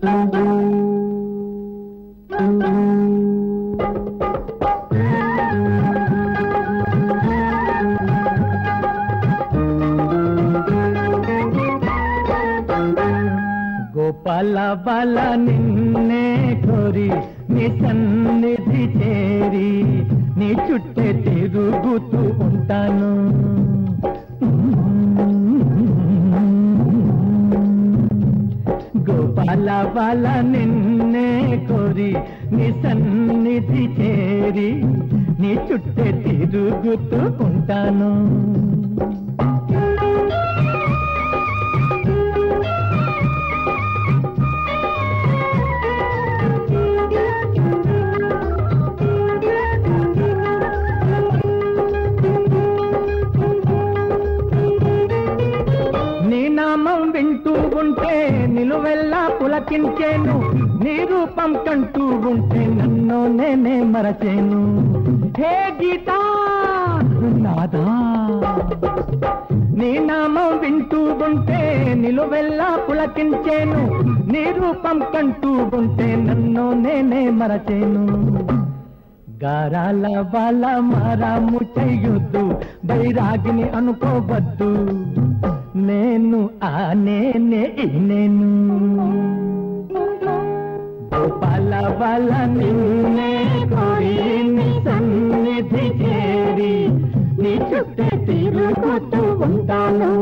గోపాల నిలువెల్లా పులకించేను నీ రూపం కంటూ ఉంటే నన్ను నేనే మరచేను. హే గీతా నాదా. నీ నామం వింటూ ఉంటే నిలువెల్లా పులకించేను నీ రూపం కంటూ ఉంటే నన్ను నేనే మరచేను. గారాల బాల మారాము చెయ్యొద్దు బైరాగిని అనుకోవద్దు. నేను ఆ నేనే నేను. పల బల నిన్నే కోరి సన్నిధి చేరి నీ చుట్టే తిరుగుతూ ఉంటాను.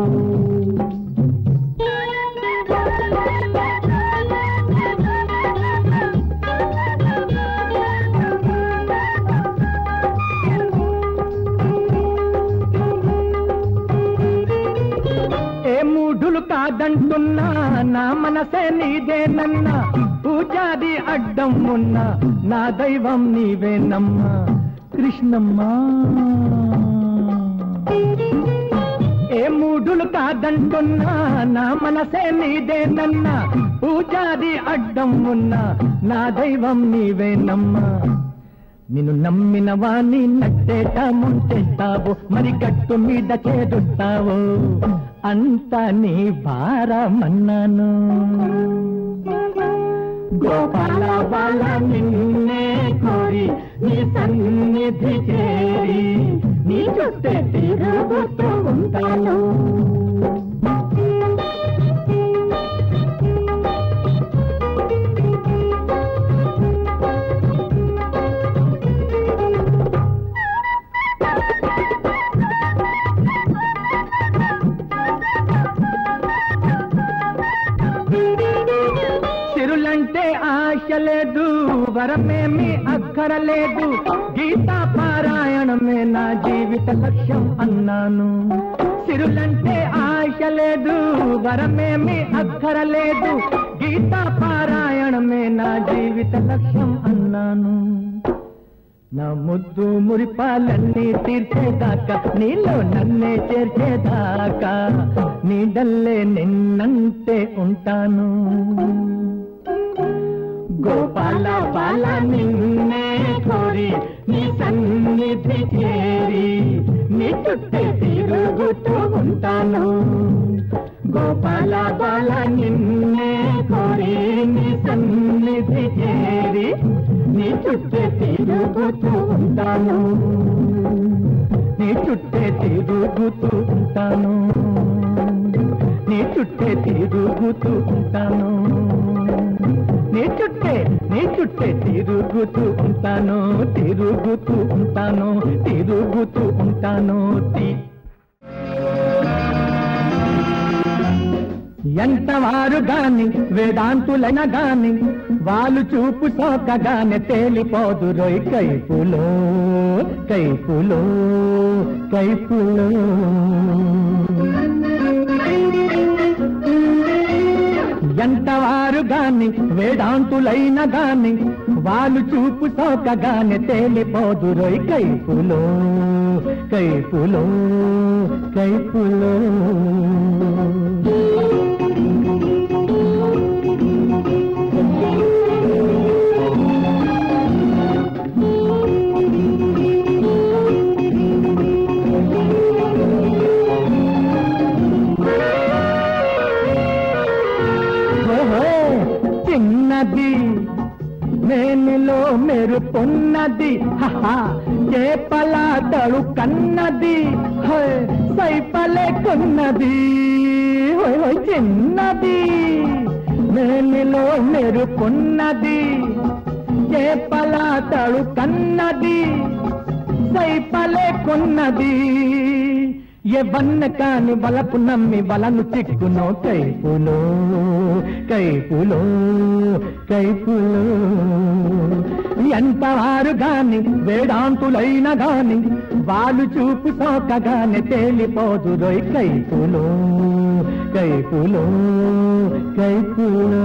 ఏ మూఢులు కాదంటున్నా నా మనసే నీదేనన్నా. పూజాది అడ్డం ఉన్న నా దైవం నీవేనమ్మా కృష్ణమ్మా. ఏ మూడులు కాదంటున్నా నా మనసే నీదేనన్నా పూజాది అడ్డం ఉన్నా నా దైవం నీవేనమ్మా నిన్ను నమ్మిన వాణ్ణి నట్టేట ముంచెత్తావు మరి గట్టు మీద చేరుస్తావు అంత నీ భారమన్నాను. గోపాల బాల నిన్నే కోరి నీ సన్నిధి చేరి నీ చుట్టే తిరుగుతూ ఉంటాను వరమేమి అక్కరలేదు. గీతా పారాయణమే నా జీవిత లక్ష్యం అన్నాను. సిరులంటే ఆశ లేదు. వరమేమి అక్కరలేదు. గీతా పారాయణమే నా జీవిత లక్ష్యం అన్నాను. నా ముద్దు మురిపాలన్నీ తీర్చేదాకా నీలో నన్నే చేర్చేదాకా నీడల్లే నిన్నంటే ఉంటాను. గోపాల బాల నిన్నే కోరి నీ సన్నిధి చేరి నీ చుట్టే తిరుగుతూ ఉంటాను. గోపాల బాల నిన్నే కోరి నీ సన్నిధి చేరి నీ చుట్టే తిరుగుతూ ఉంటాను. నీ చుట్టే తిరుగుతూ ఉంటాను. నీ చుట్టే తిరుగుతూ ఉంటాను. నీ తిరుగుతూ ఉంటాను తిరుగుతూ ఉంటాను తిరుగుతూ ఉంటాను తి- ఎంతవారు గాని వేదాంతులైన గాని వాళ్ళు చూపు సోకగానే తేలిపోదు రోయ్ కైపులో కైపులో కైపులో. ఎంతవారు గాని వేదాంతులైన గాని వాళ్ళు చూపు సోకగానే తేలిపోదు రోయ్ కైపులో కైపులో కైపులో. చిన్నది హోయ్, హోయ్, చిన్నది మేనిలో మెరుపున్నది చేపల తడుకన్నది సైపలే కొన్నది. ఎవన్న కాని వలపు నమ్మి వలను చిక్కునో కైపులో కైపులో కైపులో. ఎంతవారు గాని వేదాంతులైన గాని వాళ్ళు చూపు సోకగానే తేలిపోదు రొయ్ కైపులో కైపులో కైపులో.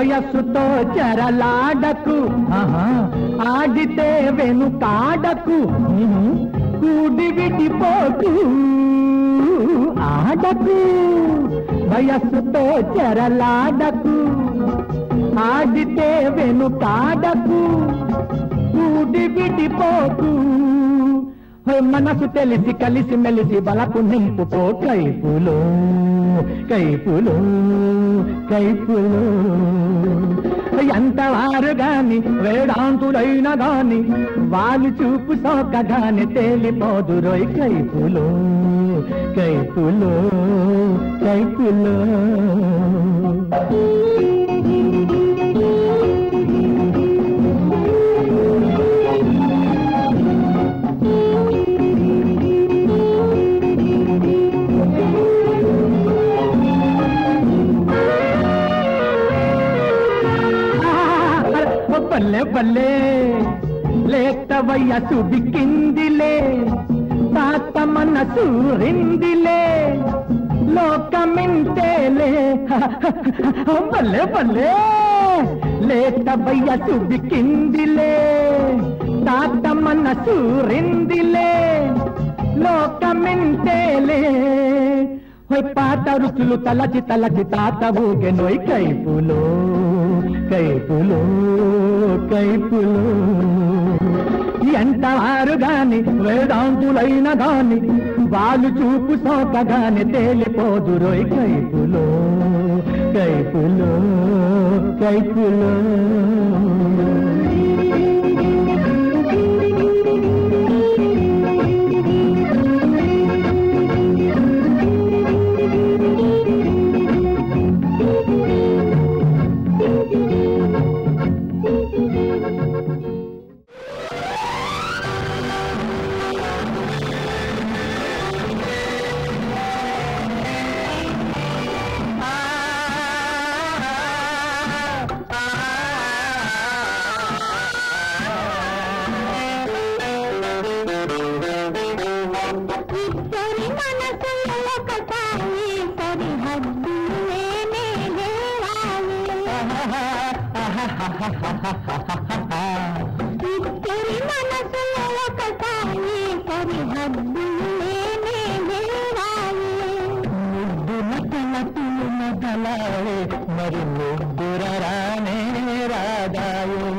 వయస్సుతో చెరలాడకు. ఆడితే వెనుకాడకు. కూడి విడిపోకు. ఆడకు. వయస్సుతో చెరలాడకు. ఆడితే వెనుకాడకు. కూడి విడిపోకు. మనసు తెలిసి కలిసి మెలిసి బలకు నింపుకో కైపులో కైపులు కైపులు. ఎంతవారు గాని వేదాంతులైన గాని వాళ్ళు చూపు సోకగానే తేలిపోదు రోయ్ కైపులు కైపులు కైపులు. బల్లె బల్లే లేత వయసు బిక్కిందిలే తాత మనసు రిందిలే లోకమింటేలే బల్లె బల్లే లేత వయసు బిక్కిందిలే తాత మనసు రిందిలే లోకమింటేలే పాత రుచులు తలచి తలచి తాత ఊగెనోయ్ కైపులో కైపులో కైపులో. ఎంతవారు గాని వేదాంతులైన గాని వాళ్ళు చూపు సోకగాని తేలిపోదు రోయ్ కైపులో. కైపులో కైపులో. తలపులు మరి ముగ్గురరానే రానే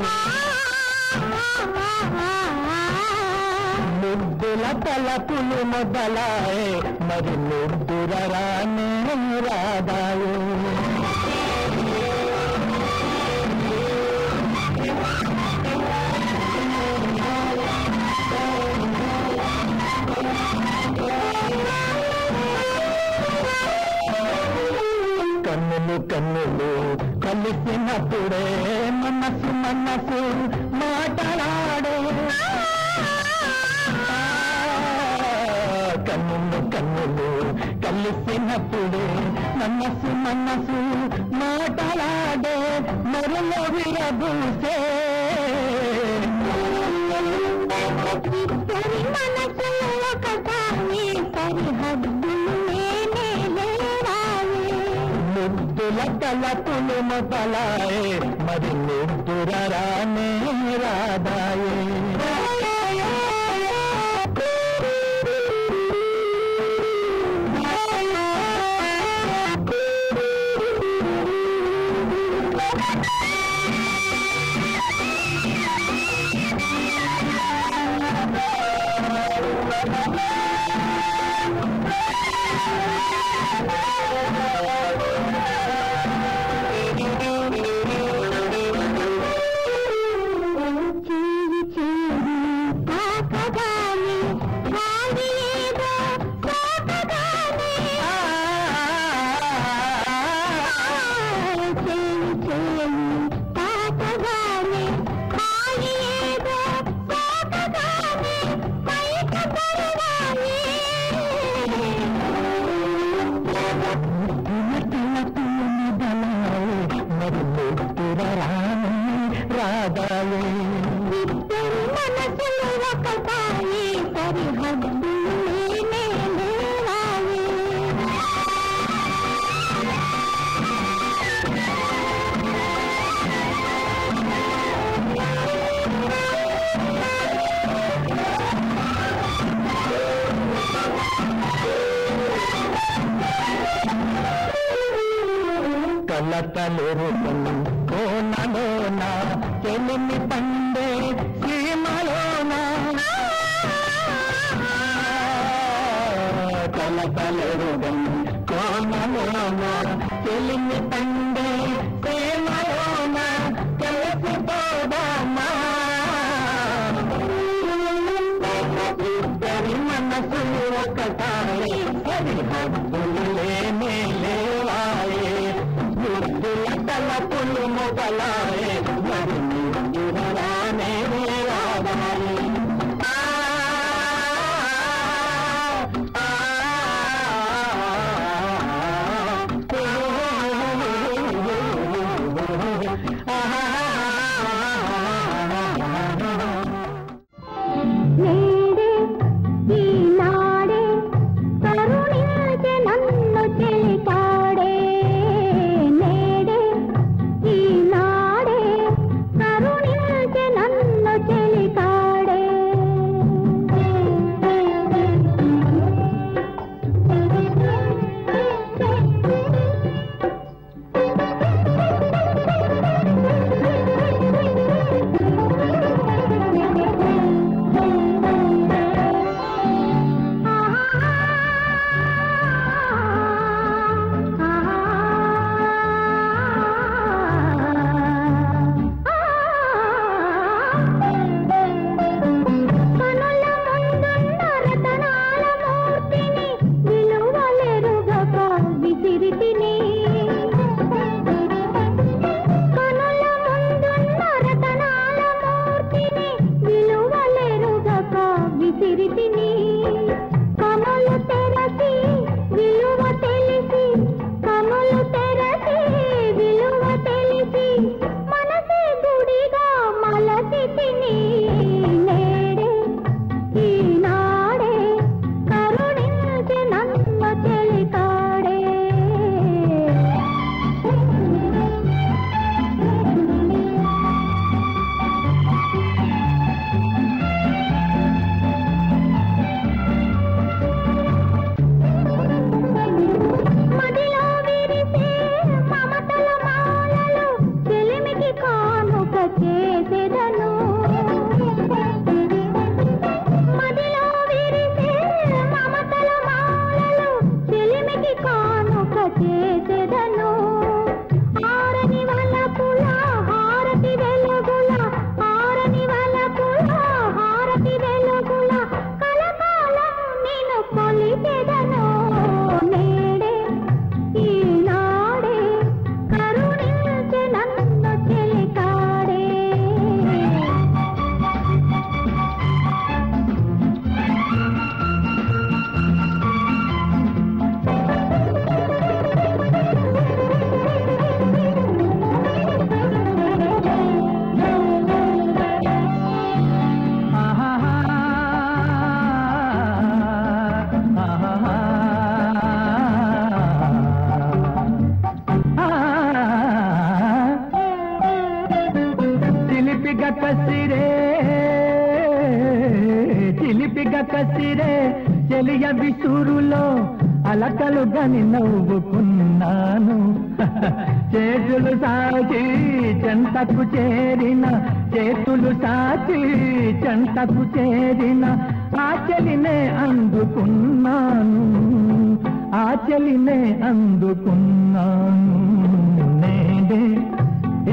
ముగ్గుల తలపులు మొదలాయే మరి ముగ్గురరానే రానే కన్నులు కన్నులు కలిసినప్పుడే మనసు మనసు మాటలాడే. కన్నులు కన్నులు కలిసినప్పుడే మనసు మనసు మాట్లాడే. మరులో విరబూసే తలపులు మొదలాయే మరి ముద్దుర కొలతలురుగనం కోనలోన తెలిమి పండే సీమలోన కొలతలురుగ అని నవ్వుకున్నాను. చేతులు సాచి చెంతకు చేరిన చేతులు సాచి చెంతకు చేరిన ఆచలినే అందుకున్నాను. ఆచలినే అందుకున్నాను. నేడే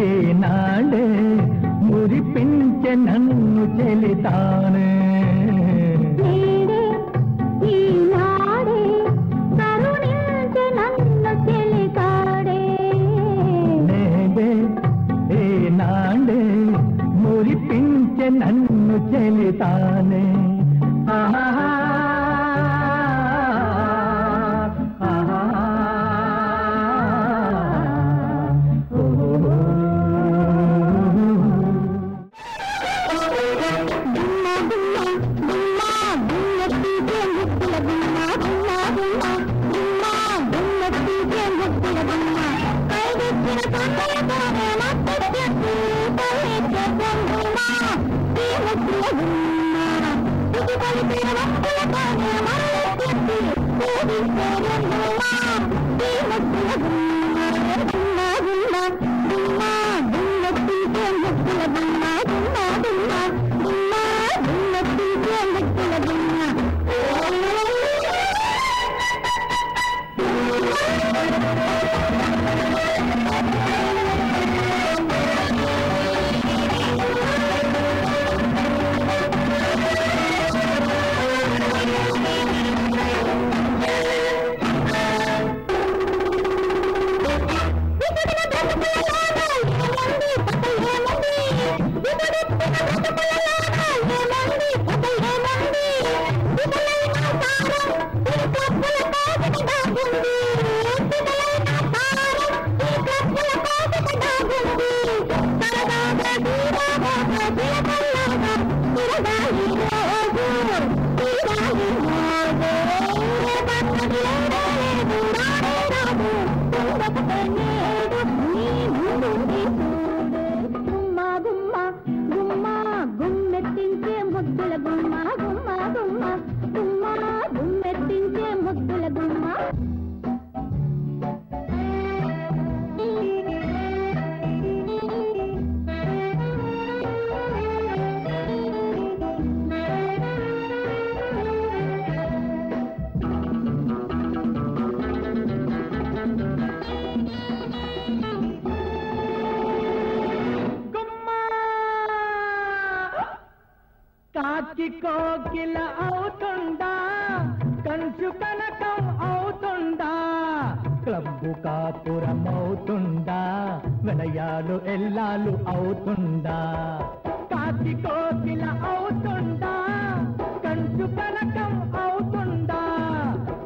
ఏనాడే మురిపించే నన్ను చెలితానే. ఈనా నన్ను చెలితానే ఆహా అవుతుందా? కాకి కోకిల అవుతుందా? కంచు కనకం అవుతుందా?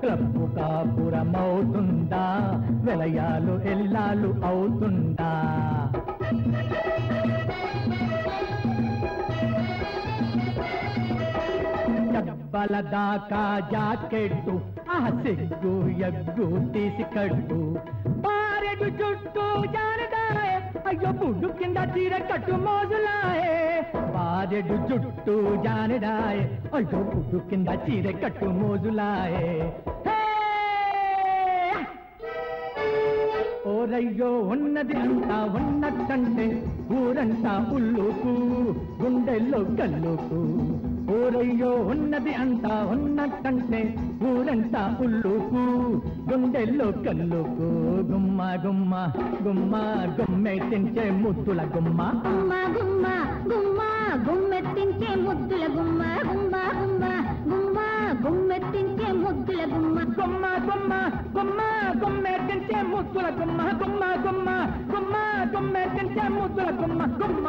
క్లబ్బు కాపురం అవుతుందా? విలయాలు ఎల్లాలు అవుతుందా? డబ్బల దాకా జాకెట్టు ఆ సిగ్గు ఎగ్గు తీసి కట్టు. పారెడు చుట్టూ జారదాయే అయ్యో బుడ్డు కింద చీర కట్టు మోజులాయే. బాదెడు చుట్టూ జానడాయే. అయ్యో బుడ్డు కింద చీర కట్టు మోజులాయే. ఓరయ్యో ఉన్నది అంతా ఉన్నట్టంటే ఊరంతా ఉల్లుకు గుండెల్లో కల్లుకు. ఓరయ్యో ఉన్నది అంతా ఉన్నట్టంటే ఊరంతా ఉల్లుకు గుండెల్లో కల్లుకు గుమ్మ గుమ్మ గుమ్మ గుమ్మె తించే ముద్దుల గుమ్మ. గుమ్మ గుమ్మ గుమ్మ గుమ్మెత్తించే ముద్దుల గుమ్మ గుమ్మ గుమ్మ గుమ్మ గుమ్మెత్తించే ముద్దుల గుమ్మ. గుమ్మ గుమ్మ గుమ్మ గుమ్మె తించే ముద్దుల గుమ్మ గుమ్మ గుమ్మ గుమ్మ గుమ్మె తించే ముద్దుల గుమ్మ గుమ్మ.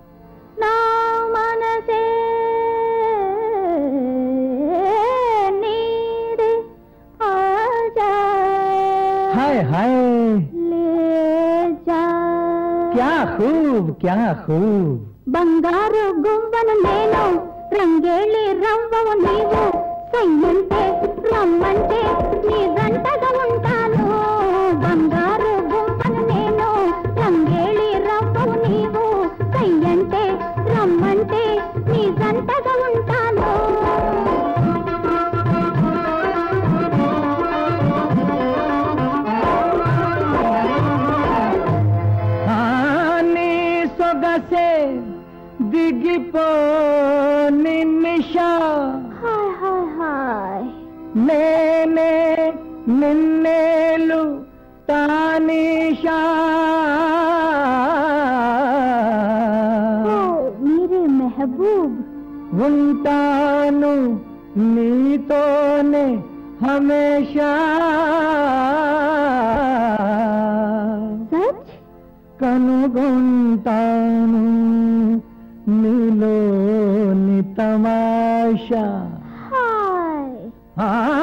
हाय। ले जा क्या खूब क्या खूब। बंगार गुंबन ले लो रंगेली रव्ववु नीवु सैयंते रम्मंते नीवंत సొగసే దిగిపో నిమిష హాయ్ హాయ్ హాయ్ నేనే నిన్నేలు తానిషా ఓ మీరే మెహబూబ్ ఉంటాను నీతోనే హమేషా కనుగొంటాను. నీలోని తమాషా. హాయ్. ఆ.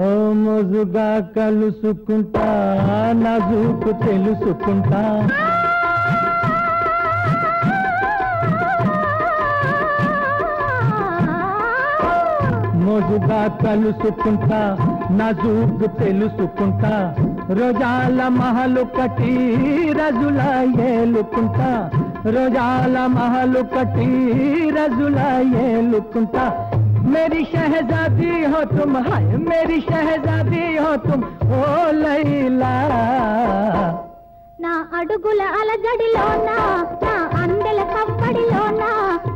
ఓ మొజుగా కలుసుకుంటా నజుకు తెలుసుకుంటా. మోజుగా కలుసుకుంటా నజూకు తెలుసుకుంటా రోజాల మహలు కట్టి రజుల ఏలుకుంటా రోజాల మహలు కట్టి రజుల ఏలుకుంటా मेरी शहजादी हो तुम हाय मेरी शहजादी हो तुम ओ लैला నా అడుగుల అలజడిలోన నా అందెల కప్పడిలోన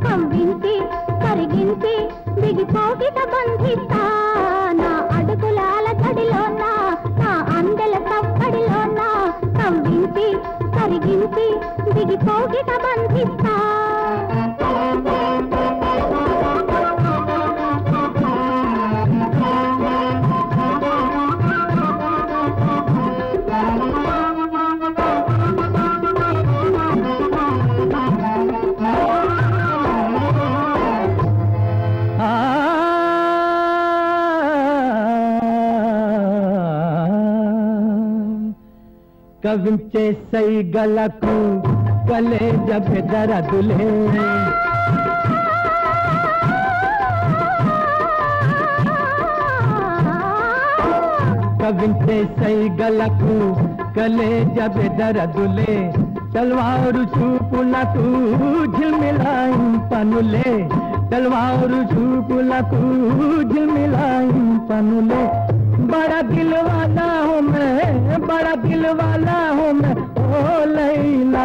కవ్వించి కరిగించి దిగిపోగిట బంధిస్తా తప్పడిలోనా? నా అందెల తప్పడిలోనా? తవ్వించి కరిగించి దిగిపోగిట బంధిస్తా. ಕವಿಂಚೆ ಸೈಗಳಕು ಕಲೆ ಜಬೆದರ ದುಲೆ ಕವಿಂಚೆ ಸೈಗಳಕು ಕಲೆ ಜಬೆದರ ದುಲೆ ತಲ್ವಾರು ಚೂಪುಲ ತೂ ಝಿಲ್ಮಿಲಾಯಿ ಪನುಲೆ ತಲ್ವಾರು ಚೂಪುಲ ತೂ ಝಿಲ್ಮಿಲಾಯಿ ಪನುಲೆ बड़ा दिल वाला हूँ मैं, बड़ा दिल वाला हूँ मैं, ओ लैला।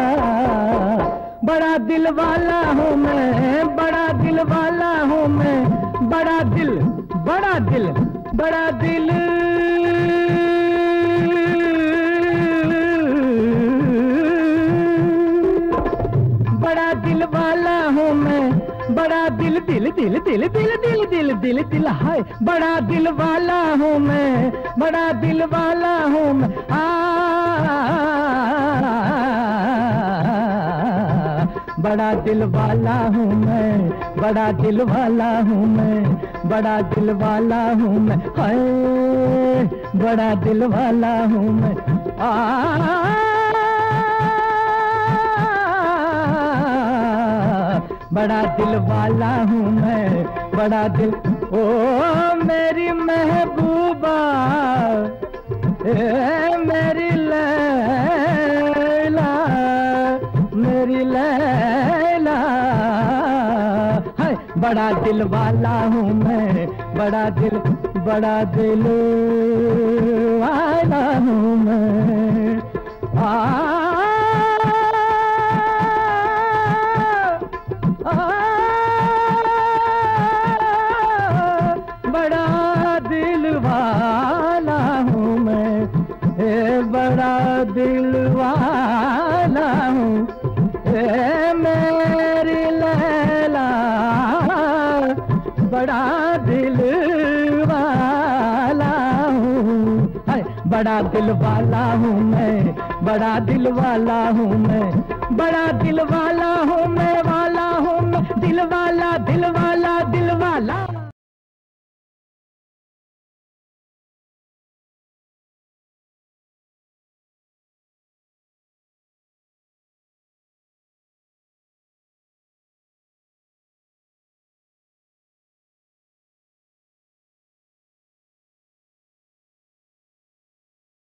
बड़ा दिल वाला हूँ मैं, बड़ा दिल वाला हूँ मैं, बड़ा दिल बड़ा दिल बड़ा दिल। बड़ा दिल दिल दिल दिल दिल दिल दिल दिल हाय बड़ा दिल वाला हूँ मैं, बड़ा दिल वाला हूँ मैं। बड़ा दिल वाला हूँ मैं, बड़ा दिल वाला हूँ मैं, बड़ा दिल वाला हूँ मैं। हाय, बड़ा दिल वाला हूँ मैं। आ बड़ा दिल वाला हूँ मैं, बड़ा दिल। ओ मेरी महबूबा मेरी लैला मेरी लैला। हाय, बड़ा दिल वाला हूँ मैं, बड़ा दिल बड़ा दिल वाला हूँ मैं। आ दिल वाला हूँ मेरी लैला, बड़ा दिल वाला हूँ बड़ा दिल वाला हूँ मैं, बड़ा दिल वाला हूँ मैं, बड़ा दिल वाला हूँ मैं, वाला हूँ मैं दिल वाला दिल वाला